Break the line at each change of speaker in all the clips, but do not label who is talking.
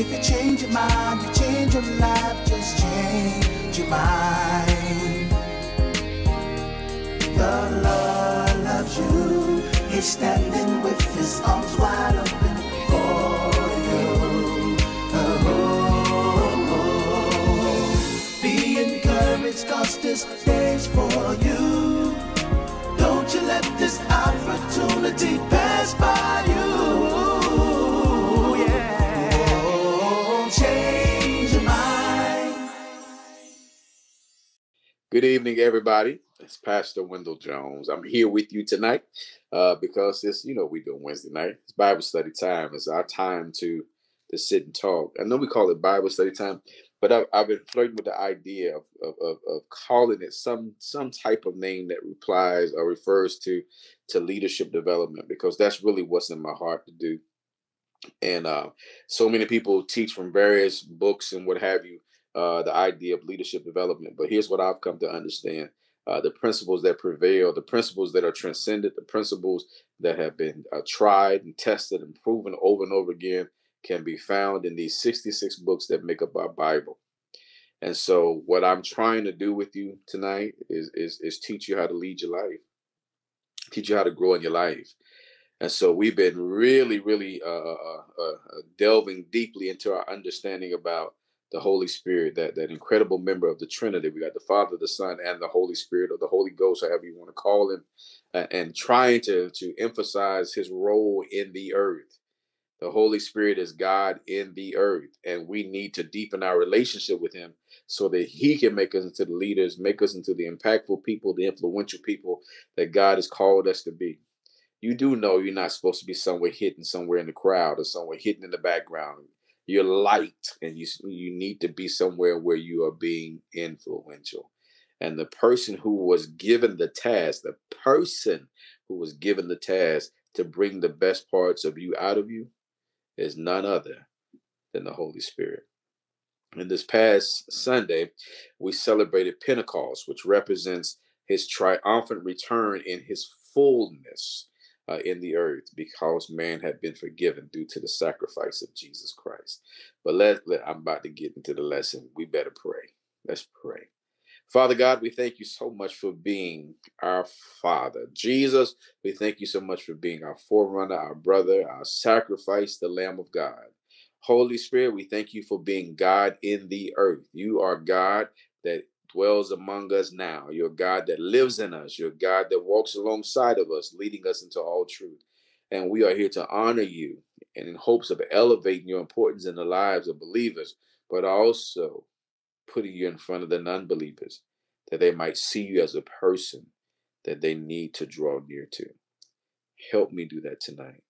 If you change your mind, you change your life, just change your mind. The Lord loves you. He's standing with his arms wide open for you. Oh, be encouraged, cause this day's for you. Don't you let this opportunity pass
Good evening, everybody. It's Pastor Wendell Jones. I'm here with you tonight uh, because it's, you know, we do Wednesday night. It's Bible study time. It's our time to to sit and talk. I know we call it Bible study time, but I've, I've been flirting with the idea of, of, of, of calling it some some type of name that replies or refers to to leadership development because that's really what's in my heart to do. And uh, so many people teach from various books and what have you uh, the idea of leadership development. But here's what I've come to understand uh, the principles that prevail, the principles that are transcendent, the principles that have been uh, tried and tested and proven over and over again can be found in these 66 books that make up our Bible. And so, what I'm trying to do with you tonight is, is, is teach you how to lead your life, teach you how to grow in your life. And so, we've been really, really uh, uh, uh, uh delving deeply into our understanding about the Holy Spirit, that that incredible member of the Trinity. We got the Father, the Son, and the Holy Spirit, or the Holy Ghost, however you want to call him, uh, and trying to to emphasize his role in the earth. The Holy Spirit is God in the earth, and we need to deepen our relationship with Him so that He can make us into the leaders, make us into the impactful people, the influential people that God has called us to be. You do know you're not supposed to be somewhere hidden, somewhere in the crowd, or somewhere hidden in the background you're light and you you need to be somewhere where you are being influential. And the person who was given the task the person who was given the task to bring the best parts of you out of you is none other than the holy spirit. And this past sunday we celebrated pentecost which represents his triumphant return in his fullness uh, in the earth because man had been forgiven due to the sacrifice of Jesus Christ. But let, let I'm about to get into the lesson. We better pray. Let's pray. Father God, we thank you so much for being our Father. Jesus, we thank you so much for being our forerunner, our brother, our sacrifice, the Lamb of God. Holy Spirit, we thank you for being God in the earth. You are God that dwells among us now. You're God that lives in us. You're God that walks alongside of us, leading us into all truth. And we are here to honor you and in hopes of elevating your importance in the lives of believers, but also putting you in front of the non believers that they might see you as a person that they need to draw near to. Help me do that tonight.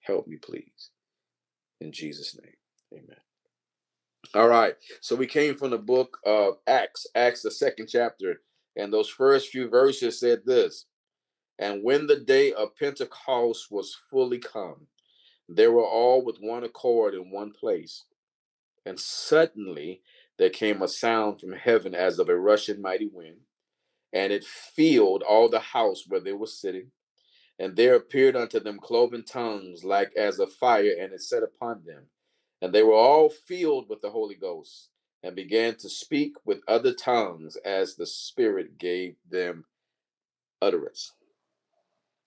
Help me, please. In Jesus' name, amen. All right. So we came from the book of Acts, Acts, the second chapter. And those first few verses said this And when the day of Pentecost was fully come, they were all with one accord in one place. And suddenly there came a sound from heaven as of a rushing mighty wind, and it filled all the house where they were sitting. And there appeared unto them cloven tongues like as of fire, and it set upon them and they were all filled with the Holy Ghost and began to speak with other tongues as the Spirit gave them utterance.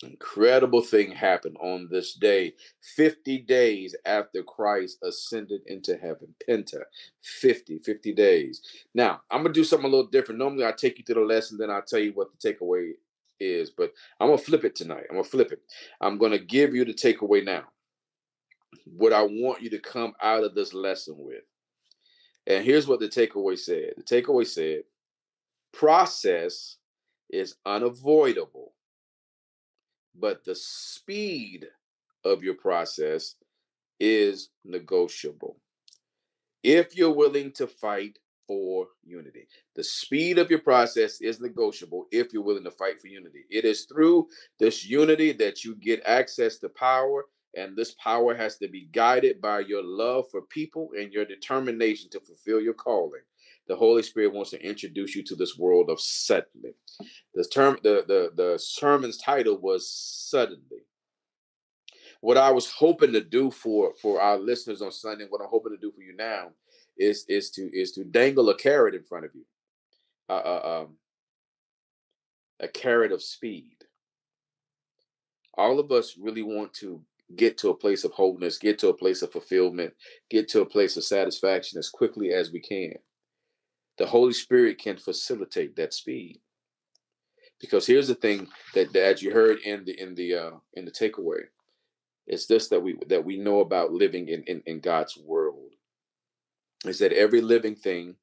Incredible thing happened on this day, 50 days after Christ ascended into heaven. Penta, 50, 50 days. Now, I'm going to do something a little different. Normally, I take you to the lesson, then I'll tell you what the takeaway is, but I'm going to flip it tonight. I'm going to flip it. I'm going to give you the takeaway now what I want you to come out of this lesson with. And here's what the takeaway said the takeaway said, process is unavoidable, but the speed of your process is negotiable. If you're willing to fight for unity, the speed of your process is negotiable if you're willing to fight for unity. It is through this unity that you get access to power and this power has to be guided by your love for people and your determination to fulfill your calling. The Holy Spirit wants to introduce you to this world of suddenly. The term, the the the sermon's title was suddenly. what I was hoping to do for for our listeners on Sunday, what I'm hoping to do for you now, is is to is to dangle a carrot in front of you, uh, uh, um, a carrot of speed. All of us really want to get to a place of wholeness, get to a place of fulfillment, get to a place of satisfaction as quickly as we can. The Holy Spirit can facilitate that speed. Because here's the thing that, that as you heard in the in the uh, in the takeaway, it's this that we that we know about living in, in, in God's world. Is that every living thing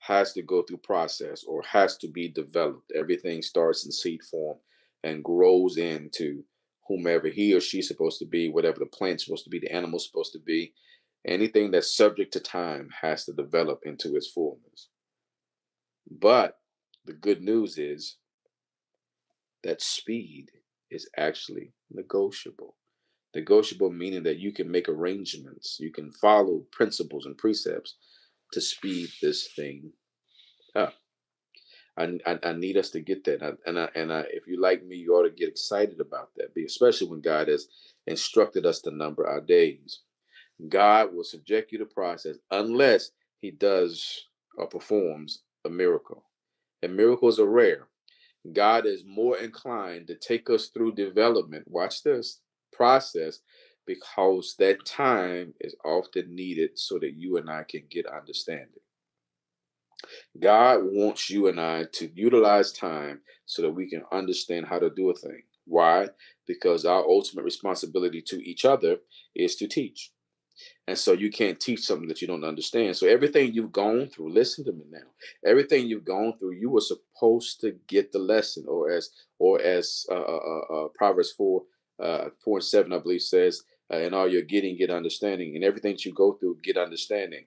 has to go through process or has to be developed. Everything starts in seed form and grows into whomever he or she's supposed to be, whatever the plant's supposed to be, the animal's supposed to be. Anything that's subject to time has to develop into its fullness. But the good news is that speed is actually negotiable. Negotiable meaning that you can make arrangements, you can follow principles and precepts to speed this thing up. I, I, I need us to get that. And, I, and, I, and I, if you like me, you ought to get excited about that, especially when God has instructed us to number our days. God will subject you to process unless He does or performs a miracle. And miracles are rare. God is more inclined to take us through development. Watch this process because that time is often needed so that you and I can get understanding. God wants you and I to utilize time so that we can understand how to do a thing. Why? Because our ultimate responsibility to each other is to teach. And so you can't teach something that you don't understand. So everything you've gone through, listen to me now. Everything you've gone through, you were supposed to get the lesson, or as or as uh, uh, uh, uh Proverbs four uh, four and seven, I believe, says, uh, "In all you're getting, get understanding. And everything that you go through, get understanding."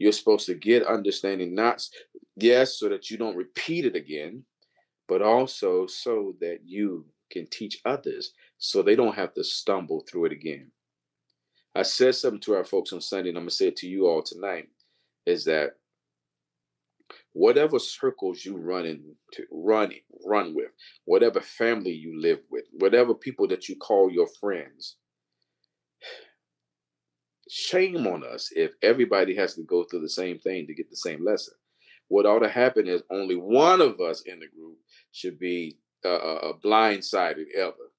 You're supposed to get understanding, not yes, so that you don't repeat it again, but also so that you can teach others so they don't have to stumble through it again. I said something to our folks on Sunday, and I'm gonna say it to you all tonight, is that whatever circles you run in to run run with, whatever family you live with, whatever people that you call your friends, shame on us if everybody has to go through the same thing to get the same lesson. What ought to happen is only one of us in the group should be uh, uh, blindsided ever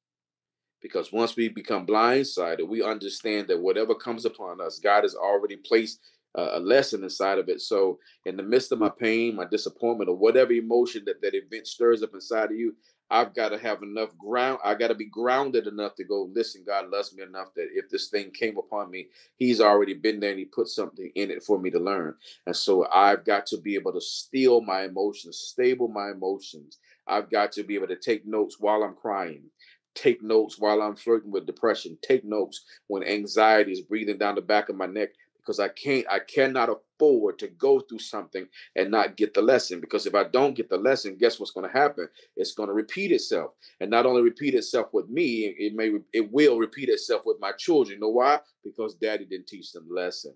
because once we become blindsided, we understand that whatever comes upon us, God has already placed uh, a lesson inside of it. So, in the midst of my pain, my disappointment, or whatever emotion that that event stirs up inside of you, I've got to have enough ground. I got to be grounded enough to go, listen, God loves me enough that if this thing came upon me, He's already been there and He put something in it for me to learn. And so I've got to be able to steel my emotions, stable my emotions. I've got to be able to take notes while I'm crying take notes while I'm flirting with depression, take notes when anxiety is breathing down the back of my neck because I can't I cannot afford to go through something and not get the lesson because if I don't get the lesson guess what's going to happen? It's going to repeat itself. And not only repeat itself with me it may it will repeat itself with my children. You know why? Because daddy didn't teach them the lesson.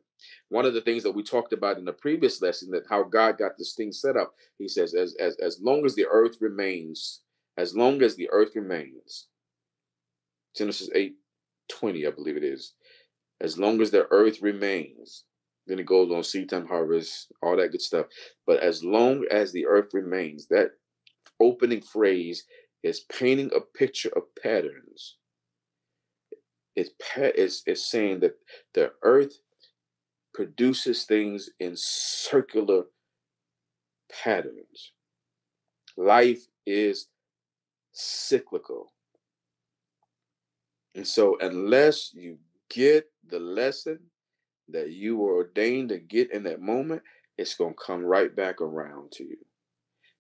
One of the things that we talked about in the previous lesson that how God got this thing set up he says as as as long as the earth remains as long as the earth remains Genesis 8 20, I believe it is. As long as the earth remains, then it goes on seed time harvest, all that good stuff. But as long as the earth remains, that opening phrase is painting a picture of patterns. It's, it's, it's saying that the earth produces things in circular patterns. Life is cyclical. And so, unless you get the lesson that you were ordained to get in that moment, it's going to come right back around to you.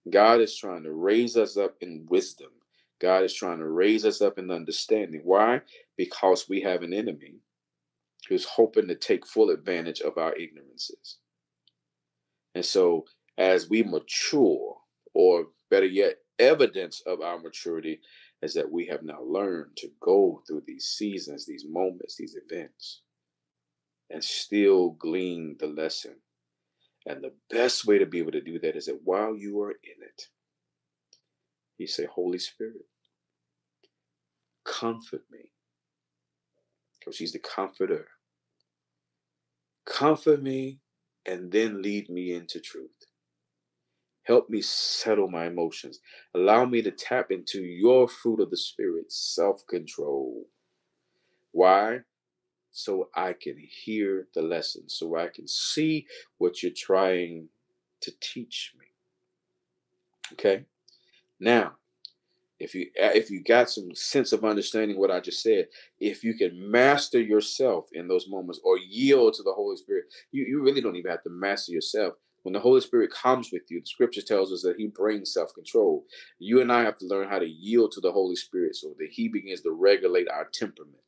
God is trying to raise us up in wisdom. God is trying to raise us up in understanding. Why? Because we have an enemy who's hoping to take full advantage of our ignorances. And so, as we mature, or better yet, evidence of our maturity is that we have now learned to go through these seasons, these moments, these events, and still glean the lesson. And the best way to be able to do that is that while you are in it, you say, Holy Spirit, comfort me, because he's the comforter. Comfort me and then lead me into truth. Help me settle my emotions. Allow me to tap into your fruit of the Spirit, self control. Why? So I can hear the lesson, so I can see what you're trying to teach me. Okay? Now, if you uh, if you got some sense of understanding what I just said, if you can master yourself in those moments or yield to the Holy Spirit, you, you really don't even have to master yourself. When the Holy Spirit comes with you, the scripture tells us that He brings self-control. You and I have to learn how to yield to the Holy Spirit so that He begins to regulate our temperament.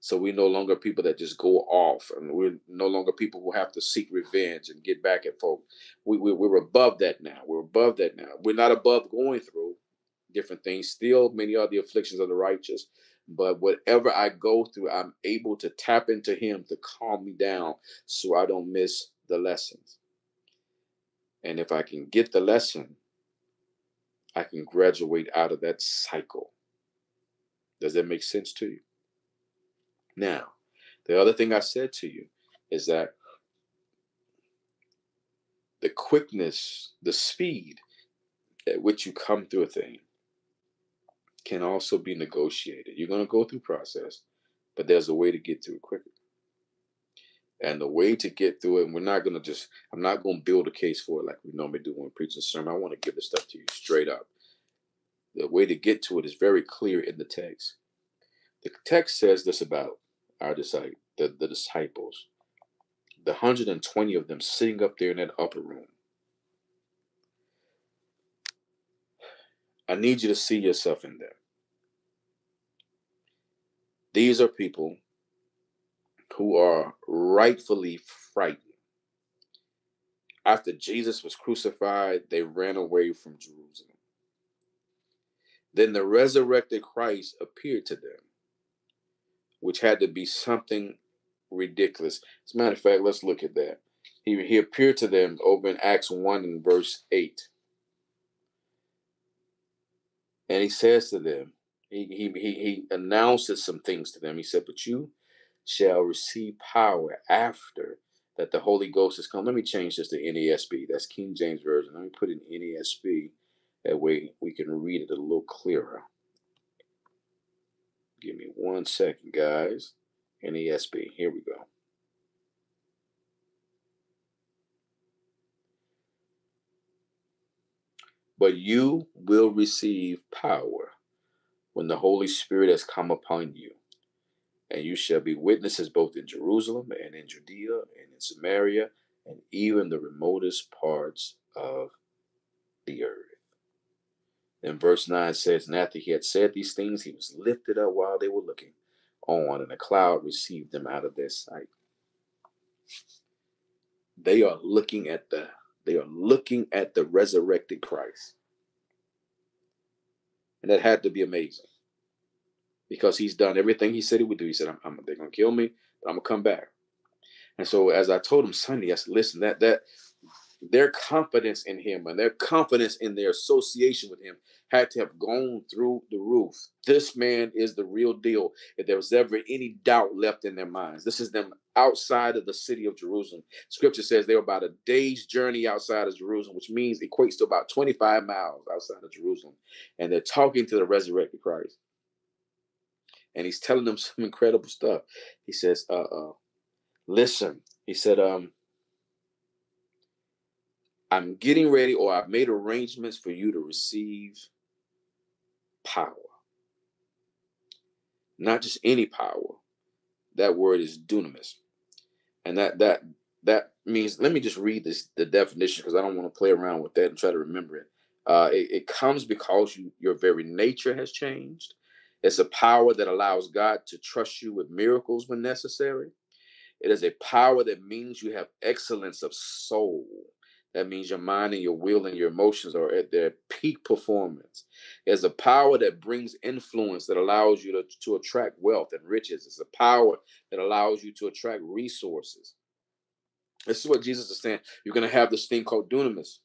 So we're no longer people that just go off, and we're no longer people who have to seek revenge and get back at folk. We, we, we're above that now. We're above that now. We're not above going through different things. Still, many are the afflictions of the righteous. But whatever I go through, I'm able to tap into Him to calm me down so I don't miss the lessons. And if I can get the lesson, I can graduate out of that cycle. Does that make sense to you? Now, the other thing I said to you is that the quickness, the speed at which you come through a thing can also be negotiated. You're going to go through process, but there's a way to get through it quicker. And the way to get through it, and we're not going to just, I'm not going to build a case for it like we normally do when we preach a sermon. I want to give this stuff to you straight up. The way to get to it is very clear in the text. The text says this about our disciples, the, the disciples, the 120 of them sitting up there in that upper room. I need you to see yourself in there. These are people who are rightfully frightened. After Jesus was crucified, they ran away from Jerusalem. Then the resurrected Christ appeared to them, which had to be something ridiculous. As a matter of fact, let's look at that. He, he appeared to them over in Acts 1 and verse 8. And he says to them, he, he, he, he announces some things to them. He said, But you shall receive power after that the Holy Ghost has come. Let me change this to NASB. That's King James Version. Let me put in NASB. That way we can read it a little clearer. Give me one second, guys. NASB. Here we go. But you will receive power when the Holy Spirit has come upon you. And you shall be witnesses both in Jerusalem and in Judea and in Samaria and even the remotest parts of the earth. Then verse 9 says, And after he had said these things, he was lifted up while they were looking on, and a cloud received them out of their sight. They are looking at the they are looking at the resurrected Christ. And that had to be amazing because he's done everything he said he would do. He said, I'm, I'm, they're going to kill me, but I'm going to come back. And so as I told him Sunday, I said, listen, that, that, their confidence in him and their confidence in their association with him had to have gone through the roof. This man is the real deal. If there was ever any doubt left in their minds, this is them outside of the city of Jerusalem. Scripture says they were about a day's journey outside of Jerusalem, which means equates to about 25 miles outside of Jerusalem. And they're talking to the resurrected Christ. And he's telling them some incredible stuff. He says, uh, uh listen, he said, um, I'm getting ready, or I've made arrangements for you to receive power. Not just any power. That word is dunamis. And that that that means let me just read this the definition because I don't want to play around with that and try to remember it. Uh, it, it comes because you your very nature has changed. It's a power that allows God to trust you with miracles when necessary. It is a power that means you have excellence of soul. That means your mind and your will and your emotions are at their peak performance. It's a power that brings influence that allows you to, to attract wealth and riches. It's a power that allows you to attract resources. This is what Jesus is saying. You're going to have this thing called dunamis,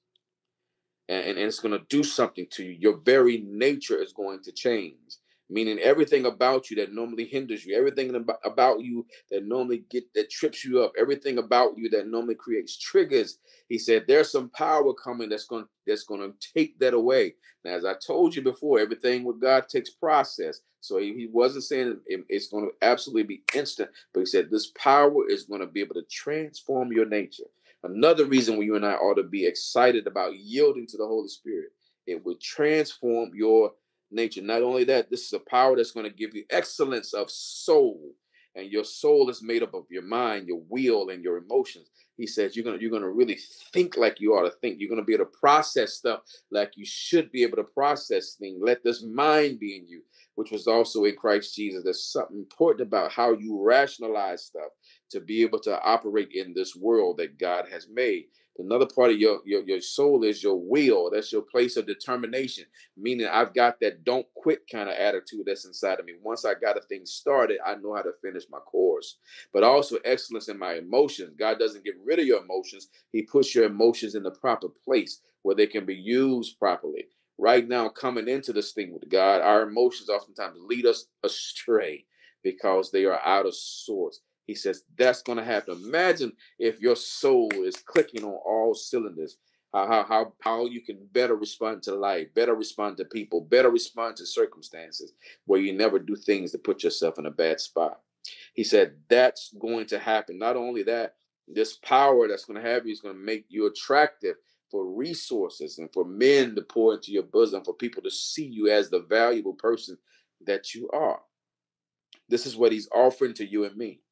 and, and, and it's going to do something to you. Your very nature is going to change. Meaning everything about you that normally hinders you, everything about you that normally get that trips you up, everything about you that normally creates triggers. He said there's some power coming that's going that's going to take that away. Now, as I told you before, everything with God takes process. So he, he wasn't saying it's going to absolutely be instant, but he said this power is going to be able to transform your nature. Another reason why you and I ought to be excited about yielding to the Holy Spirit. It would transform your nature. Not only that, this is a power that's going to give you excellence of soul. And your soul is made up of your mind, your will, and your emotions. He says you're gonna you're gonna really think like you ought to think. You're gonna be able to process stuff like you should be able to process things. Let this mind be in you, which was also in Christ Jesus. There's something important about how you rationalize stuff to be able to operate in this world that God has made. Another part of your, your, your soul is your will. That's your place of determination, meaning I've got that don't quit kind of attitude that's inside of me. Once I got a thing started, I know how to finish my course. But also excellence in my emotions. God doesn't get rid of your emotions, He puts your emotions in the proper place where they can be used properly. Right now, coming into this thing with God, our emotions oftentimes lead us astray because they are out of sorts. He says that's going to happen. Imagine if your soul is clicking on all cylinders. How, how, how, how you can better respond to life, better respond to people, better respond to circumstances where you never do things to put yourself in a bad spot. He said that's going to happen. Not only that, this power that's going to have you is going to make you attractive for resources and for men to pour into your bosom, for people to see you as the valuable person that you are. This is what he's offering to you and me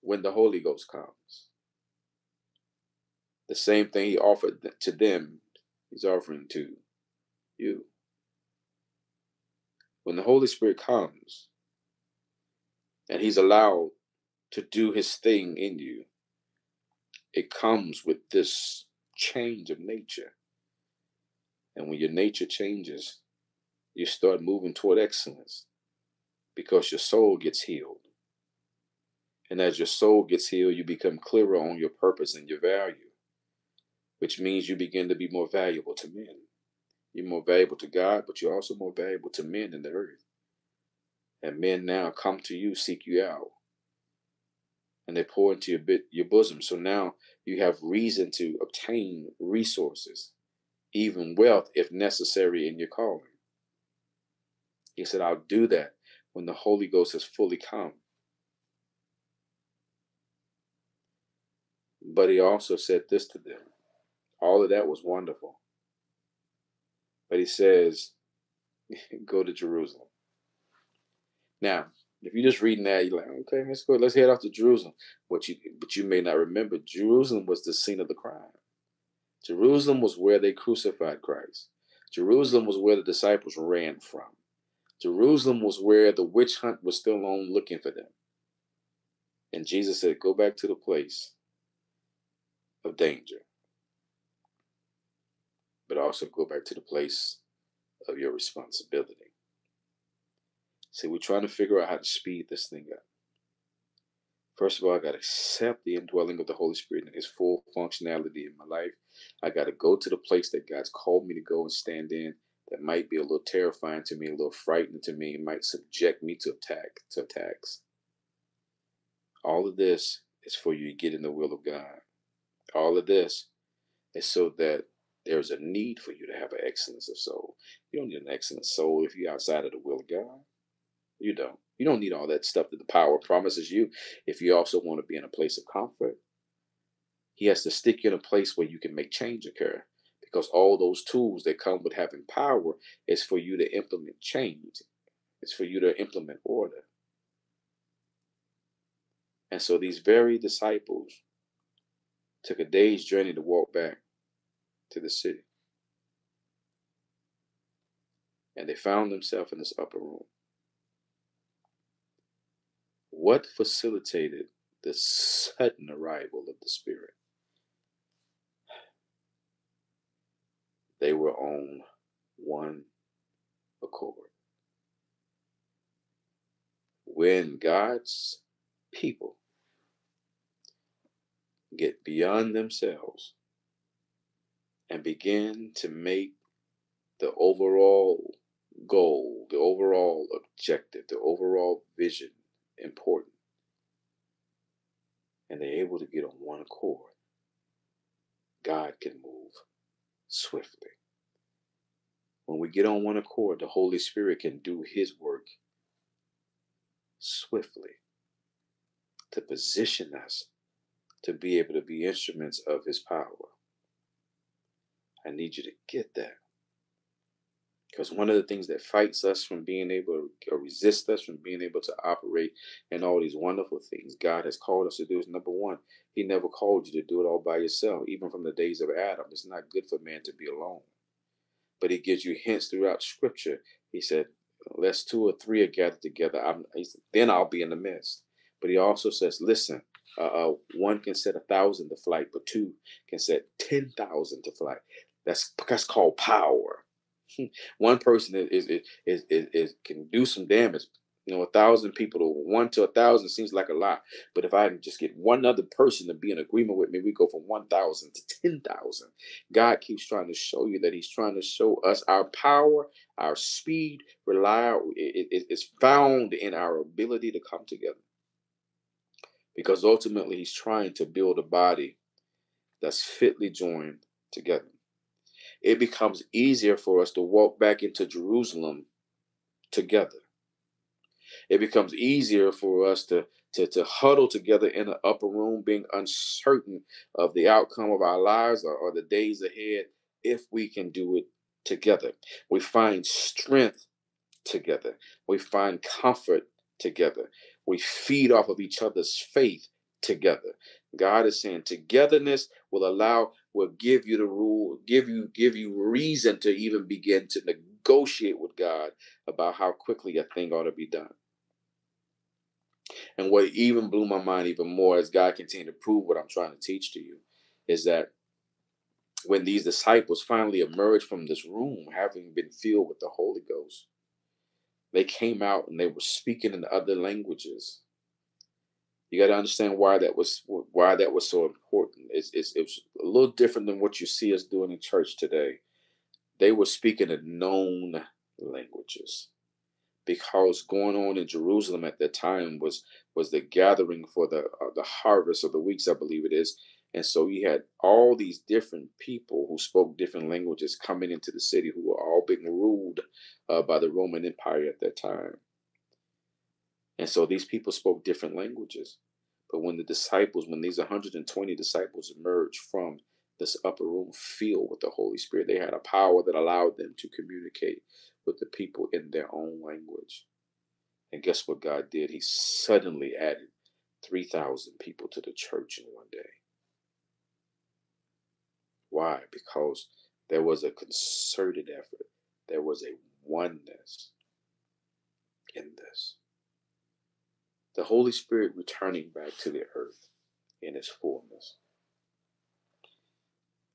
when the Holy Ghost comes. The same thing he offered to them, he's offering to you. When the Holy Spirit comes and he's allowed to do his thing in you, it comes with this change of nature. And when your nature changes, you start moving toward excellence because your soul gets healed. And as your soul gets healed, you become clearer on your purpose and your value, which means you begin to be more valuable to men. You're more valuable to God, but you're also more valuable to men in the earth. And men now come to you, seek you out, and they pour into your bit your bosom. So now you have reason to obtain resources, even wealth if necessary in your calling. He said, I'll do that when the Holy Ghost has fully come But he also said this to them. All of that was wonderful. But he says, go to Jerusalem. Now, if you're just reading that, you're like, okay, let's go, let's head off to Jerusalem. But you but you may not remember, Jerusalem was the scene of the crime. Jerusalem was where they crucified Christ. Jerusalem was where the disciples ran from. Jerusalem was where the witch hunt was still on looking for them. And Jesus said, Go back to the place of danger. But also go back to the place of your responsibility. See, we're trying to figure out how to speed this thing up. First of all, I got to accept the indwelling of the Holy Spirit and His full functionality in my life. I got to go to the place that God's called me to go and stand in. That might be a little terrifying to me, a little frightening to me. It might subject me to attack, to attacks. All of this is for you to get in the will of God. All of this is so that there's a need for you to have an excellence of soul. You don't need an excellent soul if you're outside of the will of God. You don't. You don't need all that stuff that the power promises you if you also want to be in a place of comfort. He has to stick you in a place where you can make change occur because all those tools that come with having power is for you to implement change. It's for you to implement order. And so these very disciples took a day's journey to walk back to the city. And they found themselves in this upper room. What facilitated the sudden arrival of the Spirit? They were on one accord. When God's people get beyond themselves and begin to make the overall goal, the overall objective, the overall vision important, and they're able to get on one accord, God can move swiftly. When we get on one accord, the Holy Spirit can do His work swiftly to position us to be able to be instruments of His power. I need you to get that. Because one of the things that fights us from being able or resist us from being able to operate in all these wonderful things God has called us to do is number one, He never called you to do it all by yourself. Even from the days of Adam, it's not good for man to be alone. But He gives you hints throughout Scripture. He said, "Lest two or three are gathered together, I'm, then I'll be in the midst." But He also says, "Listen, uh, uh, one can set a thousand to flight, but two can set ten thousand to flight. That's that's called power." one person is is, is is is can do some damage. You know, a thousand people to one to a thousand seems like a lot. But if I just get one other person to be in agreement with me, we go from 1,000 to 10,000. God keeps trying to show you that He's trying to show us our power, our speed, rely, it, it, it's found in our ability to come together. Because ultimately, He's trying to build a body that's fitly joined together it becomes easier for us to walk back into Jerusalem together. It becomes easier for us to, to, to huddle together in an upper room, being uncertain of the outcome of our lives or, or the days ahead if we can do it together. We find strength together. We find comfort together. We feed off of each other's faith together. God is saying togetherness will allow will give you the rule, give you give you reason to even begin to negotiate with God about how quickly a thing ought to be done. And what even blew my mind even more as God continued to prove what I'm trying to teach to you is that when these disciples finally emerged from this room, having been filled with the Holy Ghost, they came out and they were speaking in other languages you got to understand why that was why that was so important. It's, it's, a little different than what you see us doing in church today. They were speaking in known languages because going on in Jerusalem at that time was was the gathering for the uh, the harvest of the weeks, I believe it is. And so you had all these different people who spoke different languages coming into the city who were all being ruled uh, by the Roman Empire at that time. And so these people spoke different languages. But when the disciples, when these 120 disciples emerged from this upper room filled with the Holy Spirit, they had a power that allowed them to communicate with the people in their own language. And guess what God did? He suddenly added 3,000 people to the church in one day. Why? Because there was a concerted effort, there was a oneness in this the Holy Spirit returning back to the earth in its fullness.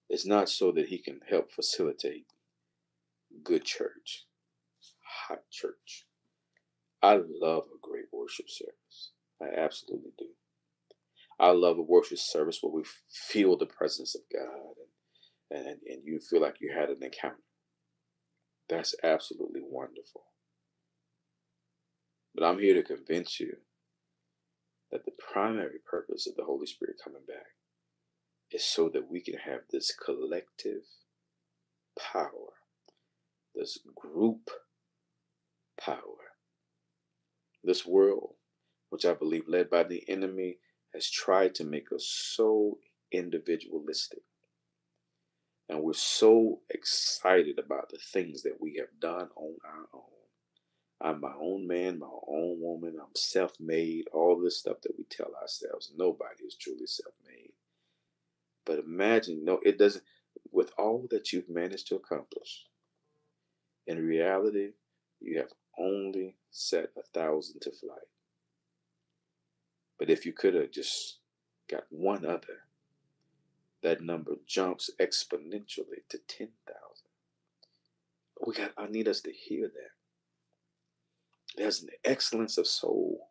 It's not so that he can help facilitate good church, hot church. I love a great worship service. I absolutely do. I love a worship service where we feel the presence of God and, and, and you feel like you had an encounter. That's absolutely wonderful. But I'm here to convince you that the primary purpose of the Holy Spirit coming back is so that we can have this collective power, this group power. This world, which I believe led by the enemy, has tried to make us so individualistic. And we're so excited about the things that we have done on our own. I'm my own man, my own woman. I'm self made. All this stuff that we tell ourselves. Nobody is truly self made. But imagine, no, it doesn't, with all that you've managed to accomplish, in reality, you have only set a thousand to flight. But if you could have just got one other, that number jumps exponentially to 10,000. We got, I need us to hear that. There's an excellence of soul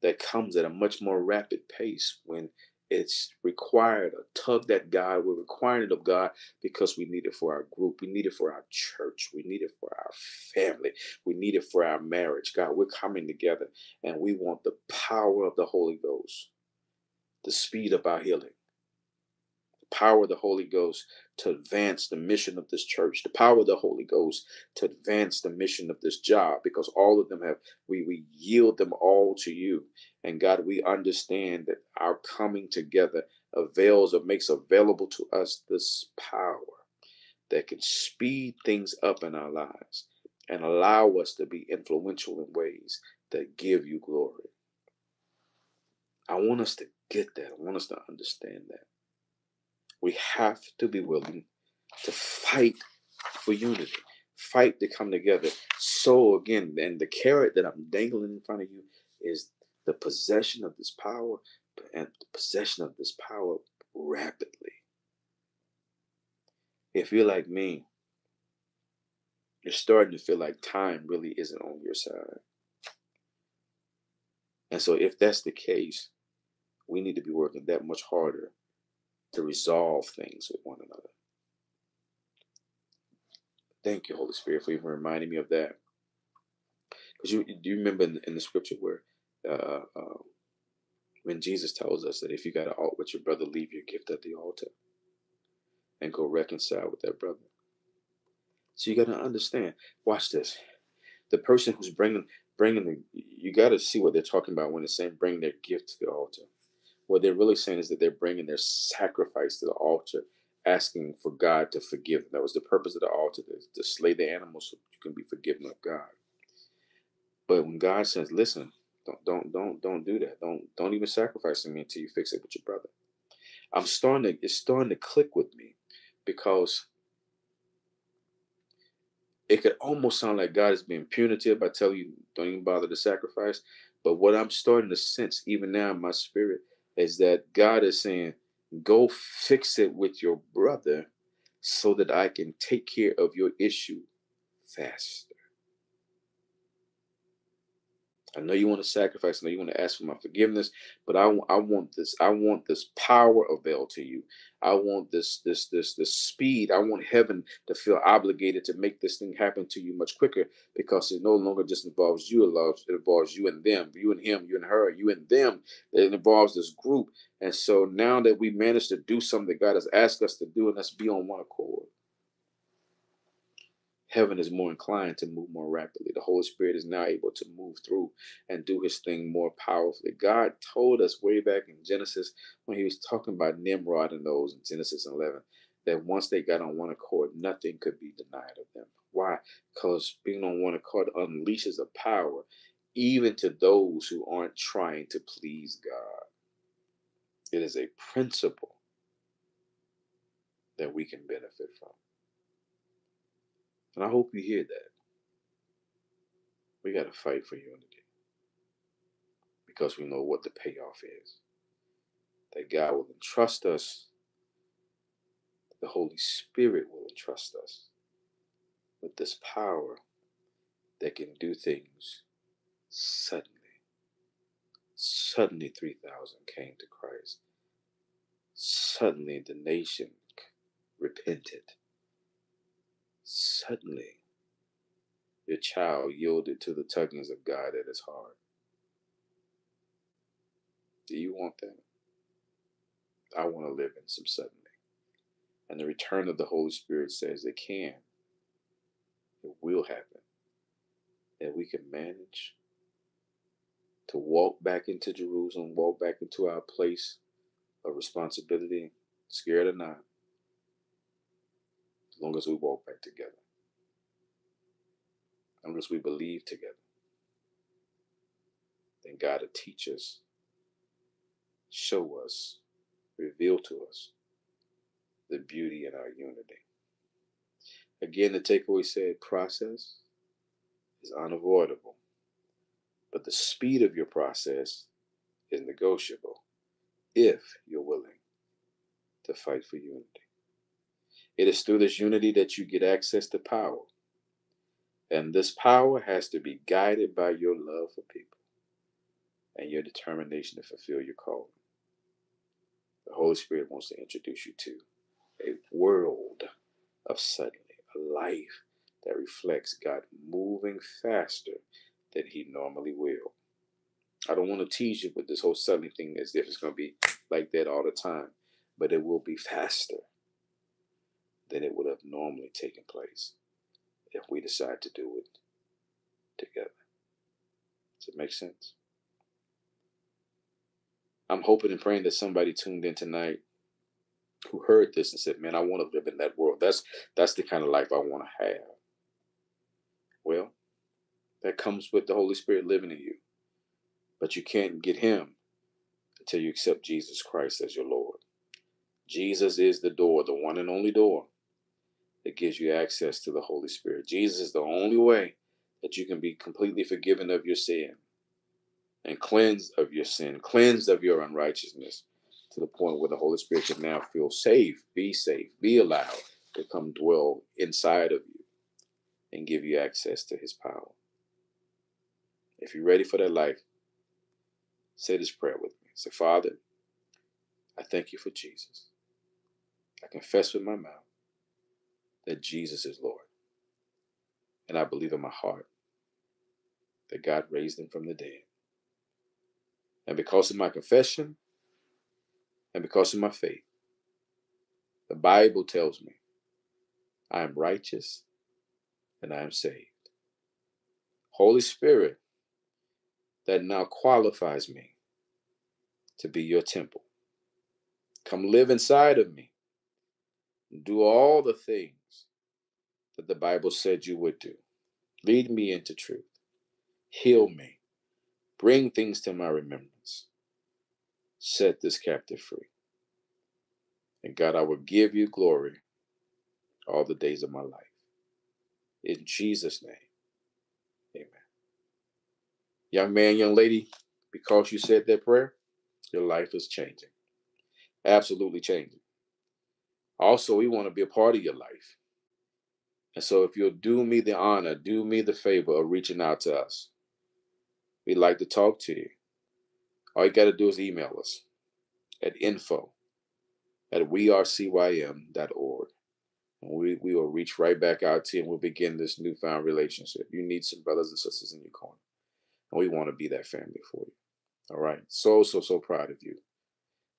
that comes at a much more rapid pace when it's required a tug that God. We're requiring it of God because we need it for our group. We need it for our church. We need it for our family. We need it for our marriage. God, we're coming together and we want the power of the Holy Ghost, the speed of our healing, power of the Holy Ghost to advance the mission of this church, the power of the Holy Ghost to advance the mission of this job, because all of them have, we, we yield them all to you. And God, we understand that our coming together avails or makes available to us this power that can speed things up in our lives and allow us to be influential in ways that give you glory. I want us to get that. I want us to understand that. We have to be willing to fight for unity, fight to come together. So, again, and the carrot that I'm dangling in front of you is the possession of this power and the possession of this power rapidly. If you're like me, you're starting to feel like time really isn't on your side. And so, if that's the case, we need to be working that much harder to resolve things with one another. Thank you, Holy Spirit, for even reminding me of that. Because you do you remember in, in the scripture where uh, uh, when Jesus tells us that if you got to alt with your brother, leave your gift at the altar and go reconcile with that brother. So you got to understand. Watch this. The person who's bringing bringing the you got to see what they're talking about when they're saying bring their gift to the altar. What they're really saying is that they're bringing their sacrifice to the altar, asking for God to forgive them. That was the purpose of the altar, to, slay the animals so you can be forgiven of God. But when God says, "Listen, don't don't don't don't do that. Don't don't even sacrifice to me until you fix it with your brother," I'm starting to it's starting to click with me because it could almost sound like God is being punitive by telling you don't even bother to sacrifice. But what I'm starting to sense even now in my spirit is that God is saying, go fix it with your brother so that I can take care of your issue fast. I know you want to sacrifice. I know you want to ask for my forgiveness, but I, I want this. I want this power availed to you. I want this, this, this, this speed. I want heaven to feel obligated to make this thing happen to you much quicker because it no longer just involves you. Alone. It involves you and them, you and him, you and her, you and them. It involves this group. And so now that we managed to do something that God has asked us to do, and let's be on one accord heaven is more inclined to move more rapidly. The Holy Spirit is now able to move through and do his thing more powerfully. God told us way back in Genesis when he was talking about Nimrod and those in Genesis 11 that once they got on one accord, nothing could be denied of them. Why? Because being on one accord unleashes a power even to those who aren't trying to please God. It is a principle that we can benefit from. And I hope you hear that. We got to fight for unity because we know what the payoff is. That God will entrust us, the Holy Spirit will entrust us with this power that can do things suddenly. Suddenly, 3,000 came to Christ. Suddenly, the nation repented. Suddenly, your child yielded to the tuggings of God at his heart. Do you want that? I want to live in some suddenly. And the return of the Holy Spirit says it can. It will happen. That we can manage to walk back into Jerusalem, walk back into our place of responsibility, scared or not, as long as we walk back together, as long as we believe together, then God will teach us, show us, reveal to us the beauty in our unity. Again, the takeaway said process is unavoidable, but the speed of your process is negotiable if you're willing to fight for unity. It is through this unity that you get access to power. And this power has to be guided by your love for people and your determination to fulfill your calling. The Holy Spirit wants to introduce you to a world of suddenly, a life that reflects God moving faster than He normally will. I don't want to tease you with this whole suddenly thing as if it's going to be like that all the time, but it will be faster than it would have normally taken place if we decide to do it together. Does it make sense? I'm hoping and praying that somebody tuned in tonight who heard this and said, "Man, I want to live in that world. That's that's the kind of life I want to have." Well, that comes with the Holy Spirit living in you. But you can't get him until you accept Jesus Christ as your Lord. Jesus is the door, the one and only door that gives you access to the Holy Spirit. Jesus is the only way that you can be completely forgiven of your sin and cleansed of your sin, cleansed of your unrighteousness to the point where the Holy Spirit can now feel safe, be safe, be allowed to come dwell inside of you and give you access to his power. If you're ready for that life, say this prayer with me. Say, Father, I thank you for Jesus. I confess with my mouth that Jesus is Lord. And I believe in my heart that God raised him from the dead. And because of my confession and because of my faith, the Bible tells me I am righteous and I am saved. Holy Spirit, that now qualifies me to be your temple. Come live inside of me. Do all the things that the Bible said you would do. Lead me into truth. Heal me. Bring things to my remembrance. Set this captive free. And God, I will give you glory all the days of my life. In Jesus' name, amen. Young man, young lady, because you said that prayer, your life is changing. Absolutely changing. Also, we want to be a part of your life. And so, if you'll do me the honor, do me the favor of reaching out to us, we'd like to talk to you. All you got to do is email us at info at wearecym.org. And we, we will reach right back out to you and we'll begin this newfound relationship. You need some brothers and sisters in your corner. And we want to be that family for you. All right. So, so, so proud of you.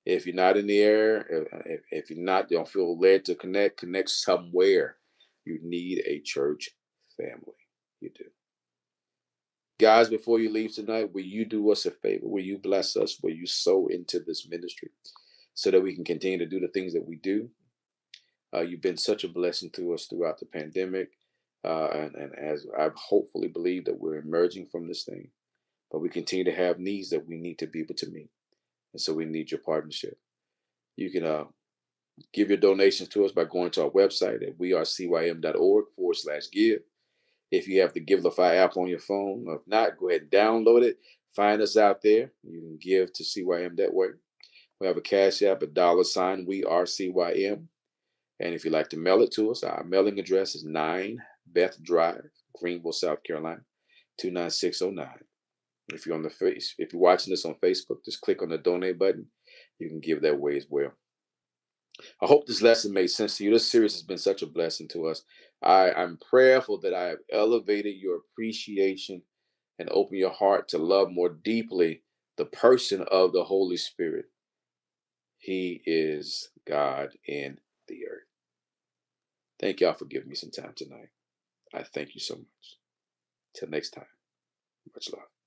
If you're not in the air, if, if you're not, don't feel led to connect, connect somewhere. You need a church family. You do. Guys, before you leave tonight, will you do us a favor? Will you bless us? Will you sow into this ministry so that we can continue to do the things that we do? Uh, you've been such a blessing to us throughout the pandemic. Uh, and, and as I hopefully believe that we're emerging from this thing, but we continue to have needs that we need to be able to meet. And so we need your partnership. You can uh, give your donations to us by going to our website at wearecym.org forward slash give. If you have the Givelify app on your phone, if not, go ahead and download it. Find us out there. You can give to CYM that way. We have a cash app, a dollar sign, we are CYM. And if you'd like to mail it to us, our mailing address is 9 Beth Drive, Greenville, South Carolina, 29609. If you're on the face, if you're watching this on Facebook, just click on the donate button. You can give that way as well. I hope this lesson made sense to you. This series has been such a blessing to us. I, I'm prayerful that I have elevated your appreciation and opened your heart to love more deeply the person of the Holy Spirit. He is God in the earth. Thank y'all for giving me some time tonight. I thank you so much. Till next time, much love.